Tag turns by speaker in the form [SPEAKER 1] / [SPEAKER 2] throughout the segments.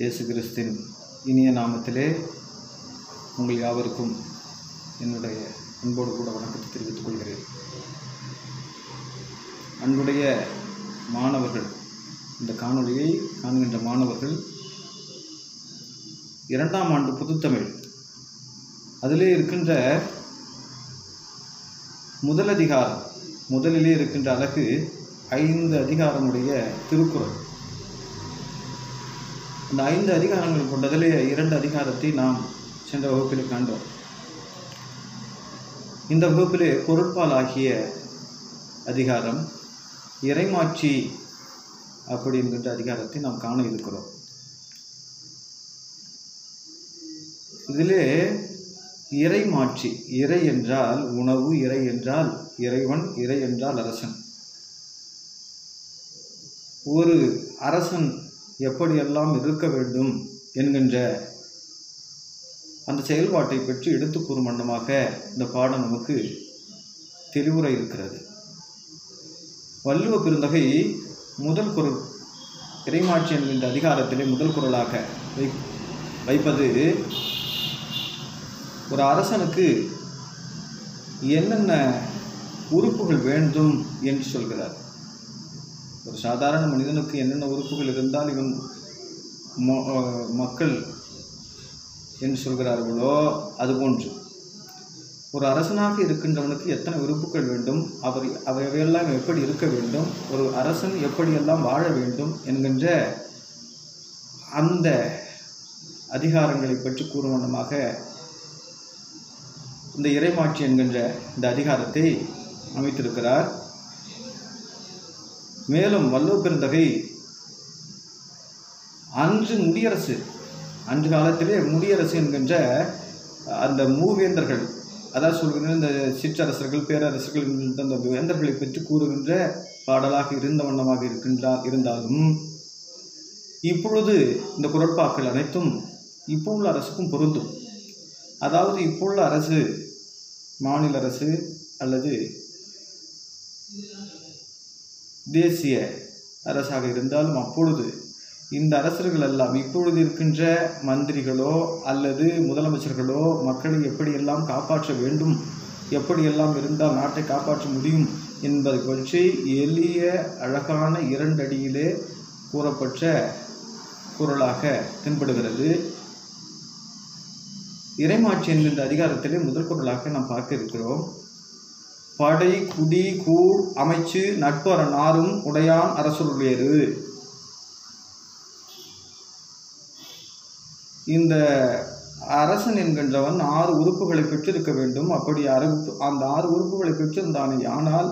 [SPEAKER 1] இயேசு கிறிஸ்தின் இனிய நாமத்திலே உங்கள் யாவருக்கும் என்னுடைய அன்போடு கூட வணக்கத்தை தெரிவித்துக் கொள்கிறேன். அன்புடைய மாணவர்கள் இந்த காணொளியை காண்கின்ற மாணவர்கள் இரண்டாம் ஆண்டு புதுத்தமிழ் அதிலே இருக்கின்ற முதல் அதிகாரம் முதலிலே இருக்கின்ற அழகு ஐந்து அதிகாரமுடைய திருக்குறள். இந்த ஐந்து அதிகாரங்கள் கொண்டதிலே இரண்டு அதிகாரத்தை நாம் சென்ற வகுப்பில் காண்டோம். இந்த வகுப்பிலே பொருட்பால் ஆகிய அதிகாரம் இறைமாட்சி அப்படிங்கிற அதிகாரத்தை நாம் காண இருக்கிறோம். இதிலே இறைமாட்சி இறை என்றால் உணவு இறை என்றால் இறைவன் இறை என்றால் அரசன். ஒரு அரசன் எப்படியெல்லாம் இருக்க வேண்டும் என்கின்ற அந்த செயல்பாட்டை பற்றி எடுத்து கூறும் வண்ணமாக இந்த பாடம் நமக்கு தெளிவுரை இருக்கிறது. வள்ளுவ பெருந்தகை முதல் குரல் இறைமாட்சி என்கின்ற அதிகாரத்திலே முதல் குரலாக வை வைப்பது ஒரு அரசனுக்கு என்னென்ன உறுப்புகள் வேண்டும் என்று சொல்கிறார். ஒரு சாதாரண மனிதனுக்கு என்னென்ன உறுப்புகள் இருந்தால் இவன் மொ- மக்கள் என்று சொல்கிறார்களோ அதுபோன்று ஒரு அரசனாக இருக்கின்றவனுக்கு எத்தனை உறுப்புகள் வேண்டும்? அவர் அவையெல்லாம் எப்படி இருக்க வேண்டும்? ஒரு அரசன் எப்படியெல்லாம் வாழ வேண்டும்? என்கின்ற அந்த அதிகாரங்களை பற்றி கூறும் வண்ணமாக இந்த இறைமாட்சி என்கின்ற இந்த அதிகாரத்தை அமைத்திருக்கிறார். மேலும் வல்லோ பெருந்தகை அன்று முடியரசு அன்று காலத்திலே முடியரசு என்கின்ற அந்த மூவேந்தர்கள் அதாவது சொல்கின்ற இந்த சிற்றரசர்கள் பேரரசர்கள் என்கின்ற அந்த வேந்தர்களை பற்றி கூறுகின்ற பாடலாக இருந்த வண்ணமாக இருக்கின்றா இருந்தாலும் இப்பொழுது இந்த குரட்பாக்கள் அனைத்தும் இப்போ உள்ள அரசுக்கும் பொருந்தும். அதாவது இப்போ உள்ள அரசு மாநில அரசு அல்லது தேசிய அரசாக இருந்தாலும் அப்பொழுது இந்த அரசர்கள் எல்லாம் இப்பொழுது இருக்கின்ற மந்திரிகளோ அல்லது முதலமைச்சர்களோ மக்களை எப்படியெல்லாம் காப்பாற்ற வேண்டும்? எப்படியெல்லாம் இருந்தால் நாட்டை காப்பாற்ற முடியும்? என்பதை பற்றி எளிய அழகான இரண்டடியிலே கூறப்பட்ட குரலாக தென்படுகிறது. இறைமாட்சி என்கின்ற அதிகாரத்திலே முதல் குரலாக நாம் பார்க்க இருக்கிறோம். படை குடி கூழ் அமைச்சு நட்பர நாரும் உடையான் அரசுடையரு இந்த அரசன் என்கின்றவன் ஆறு உறுப்புகளை பெற்றிருக்க வேண்டும். அப்படி அறு அந்த ஆறு உறுப்புகளை பெற்றிருந்தானே ஆனால்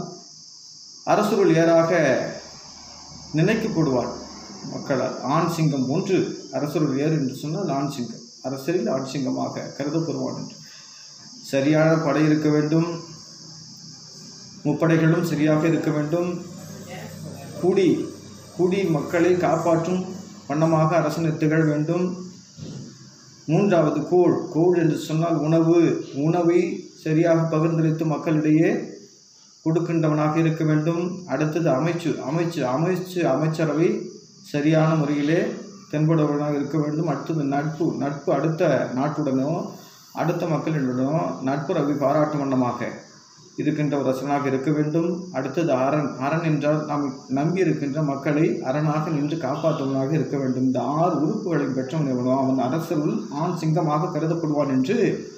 [SPEAKER 1] அரசுகள் ஏறாக நினைக்கப்படுவான். மக்களால் ஆண் சிங்கம் ஒன்று அரசருள் ஏறு என்று சொன்னால் ஆண் சிங்கம். அரசரில் ஆண் சிங்கமாக கருதப்படுவான் என்று. சரியான படை இருக்க வேண்டும். முப்படைகளும் சரியாக இருக்க வேண்டும். கூடி கூடி மக்களை காப்பாற்றும் வண்ணமாக அரசன் திகழ வேண்டும். மூன்றாவது கூழ் கூழ் என்று சொன்னால் உணவு. உணவை சரியாக பகிர்ந்தளித்து மக்களிடையே கொடுக்கின்றவனாக இருக்க வேண்டும். அடுத்தது அமைச்சு அமைச்சு அமைச்சு அமைச்சரவை சரியான முறையிலே தென்படுவனாக இருக்க வேண்டும். அடுத்தது நட்பு நட்பு அடுத்த நாட்டுடனும் அடுத்த மக்களிடனோ நட்புறவை பாராட்டும் வண்ணமாக. இருக்கின்ற ஒரு அரசனாக இருக்க வேண்டும். அடுத்தது அரண். அரண் என்றால் நாம் நம்பி இருக்கின்ற மக்களை அரணாக நின்று காப்பாற்றுவனாக இருக்க வேண்டும். இந்த ஆறு உறுப்புகளை பெற்றவன் எவனோ? அவன் அரசருள் ஆண் சிங்கமாக கருதப்படுவான் என்று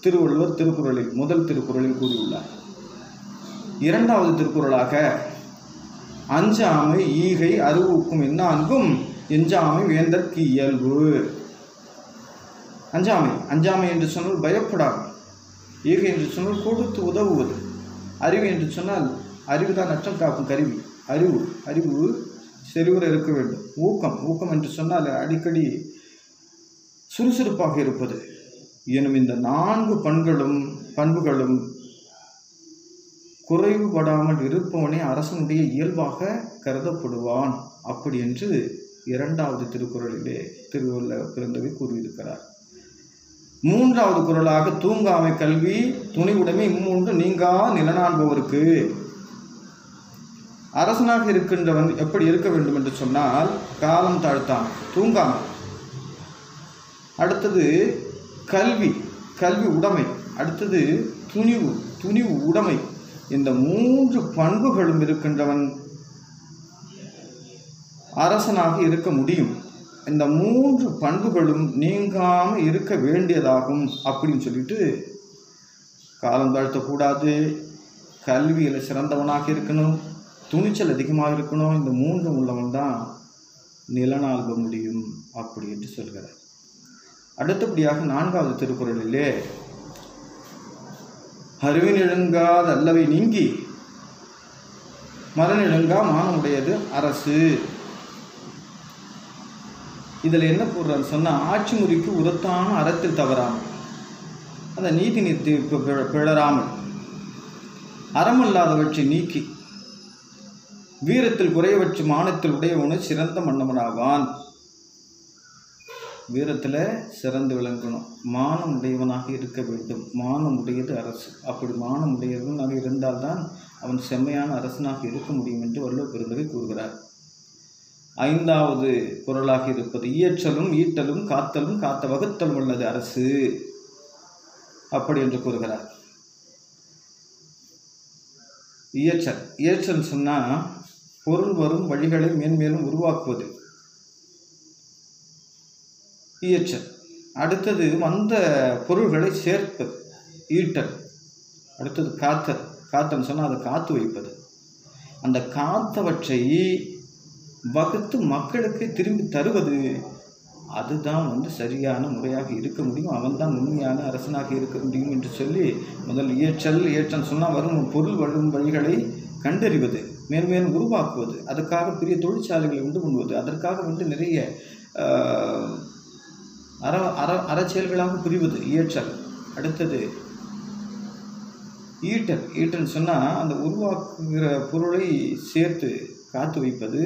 [SPEAKER 1] திருவள்ளுவர் திருக்குறளில் முதல் திருக்குறளில் கூறியுள்ளார். இரண்டாவது திருக்குறளாக அஞ்சாமை ஈகை அறிவுக்கும் என்னான்கும் எஞ்சாமை வேந்தற்கு இயல்பு. அஞ்சாமை. அஞ்சாமை என்று சொன்னால் பயப்படாது. ஈகை என்று சொன்னால் கொடுத்து உதவுவது. அறிவு என்று சொன்னால் அறிவு தான் நற்றம் காக்கும் கருவி. அறிவு அறிவு செறிவுற இருக்க வேண்டும். ஊக்கம் ஊக்கம் என்று சொன்னால் அடிக்கடி சுறுசுறுப்பாக இருப்பது. எனும் இந்த நான்கு பண்களும் பண்புகளும் குறைவுபடாமல் இருப்பவனே அரசனுடைய இயல்பாக கருதப்படுவான். அப்படி என்று இரண்டாவது திருக்குறளிலே திருவள்ளுவ பிறந்தவை கூறியிருக்கிறார். மூன்றாவது குரலாக தூங்காமை கல்வி துணிவுடைமை இம்மூன்று நீங்கா நிலநாண்பவருக்கு. அரசனாக இருக்கின்றவன் எப்படி இருக்க வேண்டும் என்று சொன்னால் காலம் தாழ்த்தான். தூங்காமல் அடுத்தது கல்வி கல்வி உடைமை. அடுத்தது துணிவு துணிவு உடைமை. இந்த மூன்று பண்புகளும் இருக்கின்றவன் அரசனாக இருக்க முடியும். இந்த மூன்று பண்புகளும் நீங்காமல் இருக்க வேண்டியதாகும் அப்படின்னு சொல்லிட்டு காலம் தாழ்த்தக்கூடாது. கல்வியில் சிறந்தவனாக இருக்கணும். துணிச்சல் அதிகமாக இருக்கணும். இந்த மூன்றும் உள்ளவன் தான் நிலநாள்க முடியும் அப்படி என்று சொல்கிறார். அடுத்தபடியாக நான்காவது திருக்குறளிலே அறிவினிழுங்காத அல்லவை நீங்கி மரநிழுங்கா மானமுடையது அரசு. இதில் என்ன போடுறான்னு சொன்னால் ஆட்சி முறைக்கு உரத்தான அறத்தில் தவறாமல் அந்த நீதி நிறுத்தி பிழறாமல் அறமல்லாதவற்றை நீக்கி வீரத்தில் குறையவற்று மானத்தில் உடையவனு சிறந்த மன்னவனாவான். வீரத்தில் சிறந்து விளங்கணும். மானம் உடையவனாக இருக்க வேண்டும். மானம் உடையது அரசு. அப்படி மானம் உடையவனாக இருந்தால்தான் அவன் செம்மையான அரசனாக இருக்க முடியும் என்று வள்ளுவர் பெருந்தகை கூறுகிறார். ஐந்தாவது குரலாக இருப்பது இயற்றலும் ஈட்டலும் காத்தலும் காத்த வகுத்தலும் உள்ளது அரசு. அப்படி என்று கூறுகிறார். இயற்றல். இயற்றல் சொன்னால் பொருள் வரும் வழிகளை மேன்மேலும் உருவாக்குவது. இயற்றல். அடுத்தது வந்த பொருள்களை சேர்ப்பது ஈட்டல். அடுத்தது காத்தல். காத்தல் சொன்னால் அதை காத்து வைப்பது. அந்த காத்தவற்றை வகுத்து மக்களுக்கு திரும்பி தருவது அதுதான் வந்து சரியான முறையாக இருக்க முடியும். அவன்தான் உண்மையான அரசனாக இருக்க முடியும் என்று சொல்லி முதல் இயற்றல் இயற்றல் சொன்னால் வரும் பொருள் வரும் வழிகளை கண்டறிவது மேலும் மேலும் உருவாக்குவது அதுக்காக பெரிய தொழிற்சாலைகளை உண்டு பண்ணுவது அதற்காக வந்து நிறைய அற அற அறச்செயல்களாக புரிவது இயற்றல். அடுத்தது ஈட்டல். ஈட்டல் சொன்னால் அந்த உருவாக்குகிற பொருளை சேர்த்து காத்து வைப்பது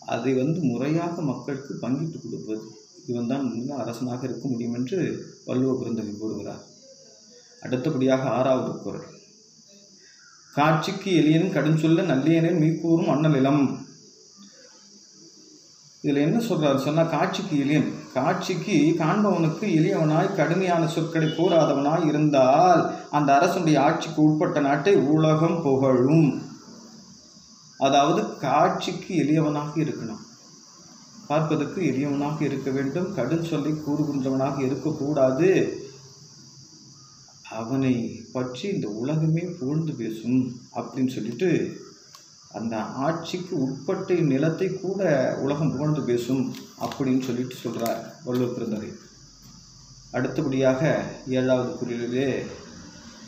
[SPEAKER 1] அதை வந்து முறையாக மக்களுக்கு பங்கிட்டு கொடுப்பது இவன் தான் அரசனாக இருக்க முடியும் என்று வள்ளுவ பெருந்தகை கூறுகிறார். அடுத்தபடியாக ஆறாவது குரல். காட்சிக்கு எளியன் கடும் சொல்ல நல்லியனை மீக்கூறும் அண்ணலிலம் இதில் என்ன சொல்கிறார் சொன்னால் காட்சிக்கு எளியன். காட்சிக்கு காண்பவனுக்கு எளியவனாய் கடுமையான சொற்களை கூறாதவனாய் இருந்தால் அந்த அரசனுடைய ஆட்சிக்கு உட்பட்ட நாட்டை உலகம் புகழும். அதாவது காட்சிக்கு எளியவனாக இருக்கணும். பார்ப்பதற்கு எளியவனாக இருக்க வேண்டும். கடும் சொல்லி கூறுகின்றவனாக இருக்கக்கூடாது. அவனை பற்றி இந்த உலகமே புகழ்ந்து பேசும் அப்படின்னு சொல்லிட்டு அந்த ஆட்சிக்கு உட்பட்ட நிலத்தை கூட உலகம் புகழ்ந்து பேசும் அப்படின்னு சொல்லிட்டு சொல்கிறார் வள்ளுவர் பிறந்தகை அடுத்தபடியாக ஏழாவது குறியிலே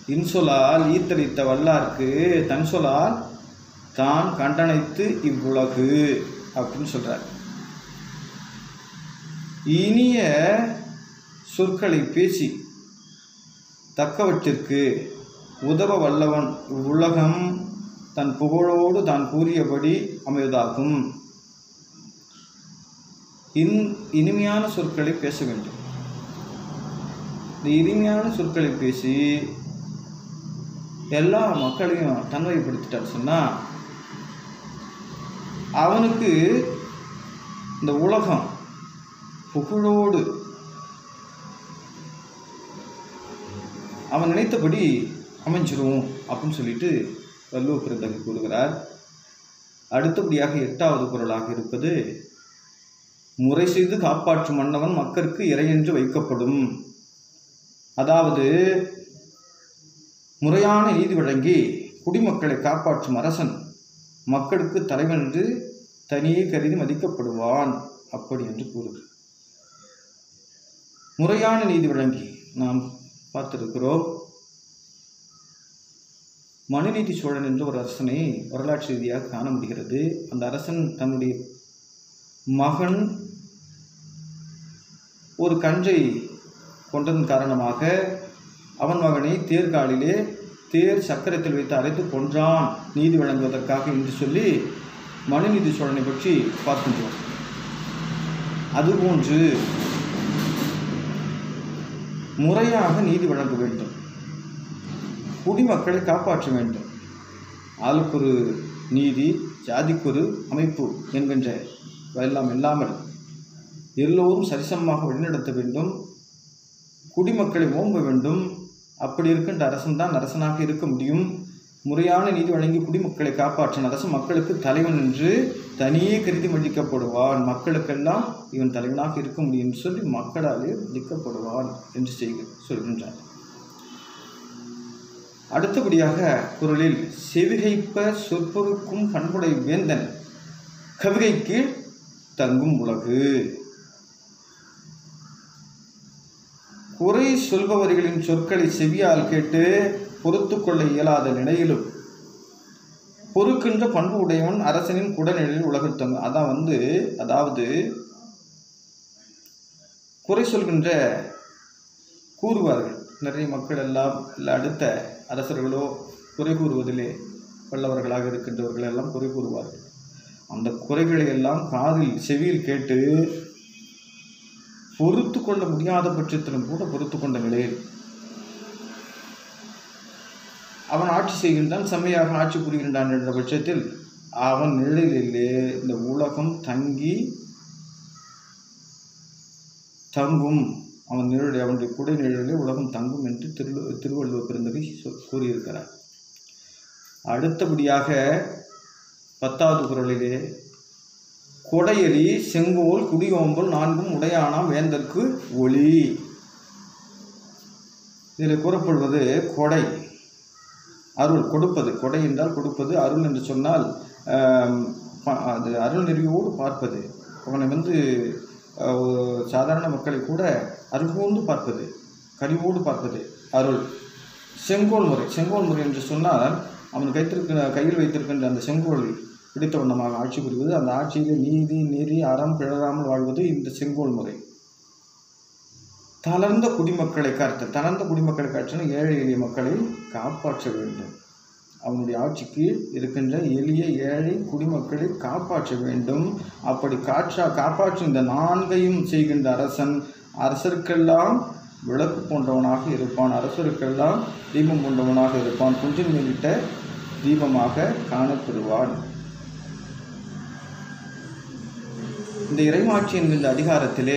[SPEAKER 1] இன்சொலால் ஈத்தளித்த வல்லார்க்கு தன் சொலால் தான் கண்டனைத்து இவ்வுலகு அப்படின்னு சொல்கிறார் இனிய சொற்களை பேசி தக்கவற்றிற்கு உதவ வல்லவன் இவ்வுலகம் தன் புகழோடு தான் கூறியபடி அமைவதாகும். இன் இனிமையான சொற்களை பேச வேண்டும். இந்த இனிமையான சொற்களை பேசி எல்லா மக்களையும் தன்மைப்படுத்திட்டார் சொன்னால் அவனுக்கு இந்த உலகம் புகழோடு அவன் நினைத்தபடி அமைஞ்சிரும் அப்படின்னு சொல்லிட்டு வள்ளுவ பிறந்தகை கூறுகிறார். அடுத்தபடியாக எட்டாவது குரலாக இருப்பது முறை செய்து காப்பாற்றும் மன்னவன் மக்களுக்கு இறையென்று வைக்கப்படும். அதாவது முறையான நீதி வழங்கி குடிமக்களை காப்பாற்றும் அரசன் மக்களுக்கு தலைவன் என்று தனியே கருதி மதிக்கப்படுவான் அப்படி என்று கூறுகிறார் முறையான நீதி வழங்கி நாம் பார்த்திருக்கிறோம். மனுநீதி சோழன் என்ற ஒரு அரசனை வரலாற்று ரீதியாக காண முடிகிறது. அந்த அரசன் தன்னுடைய மகன் ஒரு கன்றை கொண்டதன் காரணமாக அவன் மகனை தேர்காலிலே தேர் சக்கரத்தில் வைத்து அரைத்து கொன்றான். நீதி வழங்குவதற்காக என்று சொல்லி மனுநீதி சோழனை பற்றி பார்க்கின்றோம். அதுபோன்று முறையாக நீதி வழங்க வேண்டும். குடிமக்களை காப்பாற்ற வேண்டும். ஆளுக்கொரு நீதி ஜாதிக்கொரு அமைப்பு என்கின்ற எல்லாம் இல்லாமல் எல்லோரும் சரிசமமாக வழிநடத்த வேண்டும். குடிமக்களை ஓம்ப வேண்டும். அப்படி இருக்கின்ற அரசன் தான் அரசனாக இருக்க முடியும். முறையான நீதி வழங்கி குடிமக்களை காப்பாற்றும் அரசன் மக்களுக்கு தலைவன் என்று தனியே கருதி மதிக்கப்படுவான். மக்களுக்கெல்லாம் இவன் தலைவனாக இருக்க முடியும் என்று சொல்லி மக்களாலே மதிக்கப்படுவான் என்று செய்க சொல்கின்றார். அடுத்தபடியாக குரலில் செவிகைப்ப சொற்பொருக்கும் பண்புடை வேந்தன் கவிகை கீழ் தங்கும் உலகு. குறை சொல்பவர்களின் சொற்களை செவியால் கேட்டு பொறுத்து கொள்ள இயலாத நிலையிலும் பொறுக்கின்ற பண்பு உடையவன் அரசனின் குடநிலையில் உலகத்தங்க அதான் வந்து அதாவது குறை சொல்கின்ற கூறுவார்கள். நிறைய மக்கள் எல்லாம் இல்லை அடுத்த அரசர்களோ குறை கூறுவதிலே வல்லவர்களாக இருக்கின்றவர்கள் எல்லாம் குறை கூறுவார்கள். அந்த குறைகளை எல்லாம் காதில் செவியில் கேட்டு பொறுத்து கொள்ள முடியாத பட்சத்திலும் கூட பொறுத்து கொண்ட நிலையில் அவன் ஆட்சி செய்கின்றான் செம்மையாக ஆட்சி புரிகின்றான் என்ற பட்சத்தில் அவன் நிழலிலே இந்த உலகம் தங்கி தங்கும். அவன் நிழல் அவனுடைய குடை நிழலிலே உலகம் தங்கும் என்று திரு திருவள்ளுவர் பெருந்தகை சொ- கூறியிருக்கிறார். அடுத்தபடியாக பத்தாவது குரலிலே குடையெறி செங்கோல் குடியோம்பல் நான்கும் உடையானாம் வேந்தற்கு ஒளி. இதில் கூறப்படுவது கொடை. அருள் கொடுப்பது. கொடை என்றால் கொடுப்பது. அருள் என்று சொன்னால் ப- அது அருள் நெறியோடு பார்ப்பது. அவனை வந்து சாதாரண மக்களை கூட அருகூர்ந்து பார்ப்பது. கனிவோடு பார்ப்பது. அருள். செங்கோல் முறை. செங்கோல் முறை என்று சொன்னால் அவன் கைத்திருக்க கையில் வைத்திருக்கின்ற அந்த செங்கோலை பிடித்த வண்ணமாக ஆட்சி புரிவது அந்த ஆட்சியிலே நீதி நெறி அறம் பிழறாமல் வாழ்வது இந்த செங்கோல் முறை. தளர்ந்த குடிமக்களை கருத்து தளர்ந்த குடிமக்களை காற்றின ஏழை எளிய மக்களை காப்பாற்ற வேண்டும். அவனுடைய ஆட்சிக்கு இருக்கின்ற எளிய ஏழை குடிமக்களை காப்பாற்ற வேண்டும். அப்படி காற்றா காப்பாற்றும் இந்த நான்கையும் செய்கின்ற அரசன் அரசருக்கெல்லாம் விளக்கு போன்றவனாக இருப்பான் அரசருக்கெல்லாம் தீபம் போன்றவனாக இருப்பான். குஞ்சின் மேலிட்ட தீபமாக காணப்பெறுவான் இந்த இறைமாட்சி என்கின்ற அதிகாரத்திலே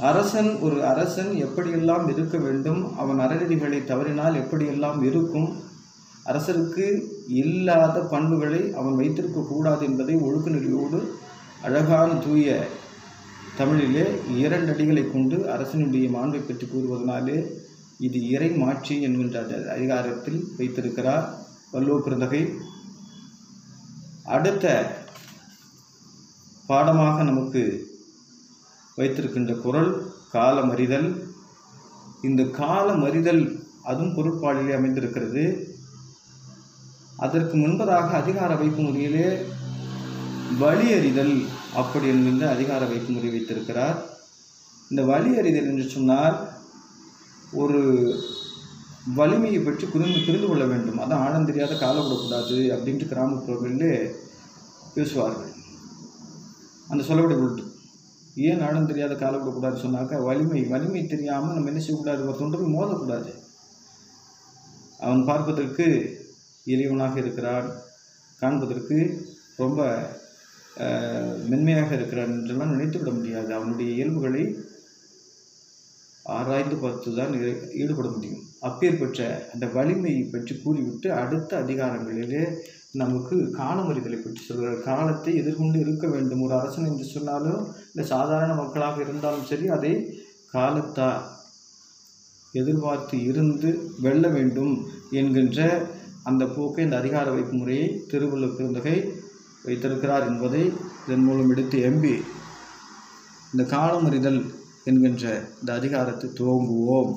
[SPEAKER 1] அரசன் ஒரு அரசன் எப்படியெல்லாம் இருக்க வேண்டும் அவன் அறநெறிகளை தவறினால் எப்படியெல்லாம் இருக்கும் அரசருக்கு இல்லாத பண்புகளை அவன் வைத்திருக்க கூடாது என்பதை ஒழுக்க நெறியோடு அழகான தூய தமிழிலே இரண்டடிகளை கொண்டு அரசனுடைய மாண்பை பற்றி கூறுவதனாலே இது இறை மாட்சி என்கின்ற அதிகாரத்தில் வைத்திருக்கிறார் வல்லோ பிறந்தகை அடுத்த பாடமாக நமக்கு வைத்திருக்கின்ற குரல் காலமறிதல் இந்த காலமறிதல் அதுவும் பொருட்பாலிலே அமைந்திருக்கிறது. அதற்கு முன்பதாக அதிகார வைப்பு முறையிலே வழியறிதல் அப்படி என்கின்ற அதிகார வைப்பு முறை வைத்திருக்கிறார். இந்த வழியறிதல் என்று சொன்னால் ஒரு வலிமையை பற்றி புரிந்து புரிந்து கொள்ள வேண்டும். அதான் ஆழம் தெரியாத கால விடக்கூடாது அப்படின்ட்டு கிராமப்புறங்களிலே பேசுவார்கள். அந்த சொல்லப்படி பொருட்டு ஏன் ஆழம் தெரியாத கால விடக்கூடாது சொன்னாக்கா வலிமை வலிமை தெரியாமல் நம்ம என்ன செய்யக்கூடாது? ஒரு தொண்டரை மோதக்கூடாது. அவன் பார்ப்பதற்கு எளியவனாக இருக்கிறான் காண்பதற்கு ரொம்ப மென்மையாக இருக்கிறான் என்றெல்லாம் நினைத்து விட முடியாது. அவனுடைய இயல்புகளை ஆராய்ந்து பார்த்து தான் ஈடுபட முடியும். அப்பேற்பட்ட அந்த வலிமையை பற்றி கூறிவிட்டு அடுத்த அதிகாரங்களிலே நமக்கு காலமறிதலை பற்றி சொல்கிறார். காலத்தை எதிர்கொண்டு இருக்க வேண்டும். ஒரு அரசன் என்று சொன்னாலும் இல்லை சாதாரண மக்களாக இருந்தாலும் சரி அதை காலத்தா எதிர்பார்த்து இருந்து வெல்ல வேண்டும் என்கின்ற அந்த போக்கை இந்த அதிகார வைப்பு முறையை திருவள்ளுவர் பெருந்தகை வைத்திருக்கிறார் என்பதை இதன் மூலம் எடுத்து எம்பி இந்த காலமறிதல் என்கின்ற இந்த அதிகாரத்தை துவங்குவோம்.